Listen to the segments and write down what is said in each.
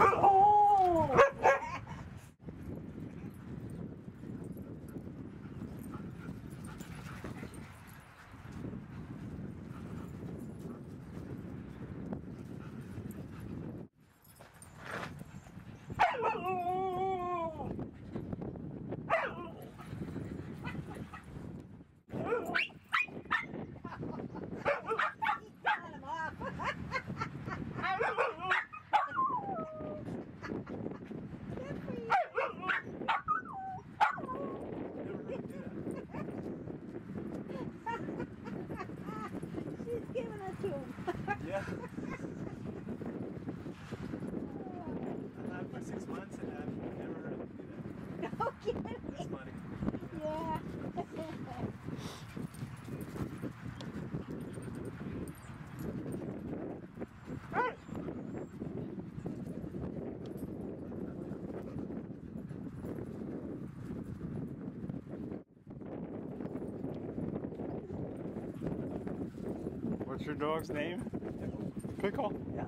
Oh! Your dog's name? Pickle. Yeah.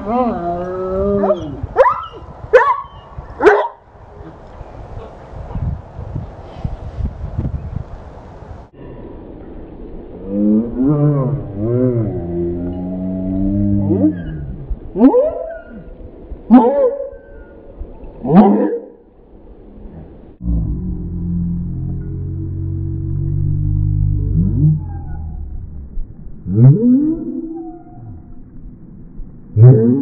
Mm-hmm. Mm-hmm.